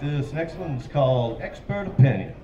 this next one is called Expert Opinion.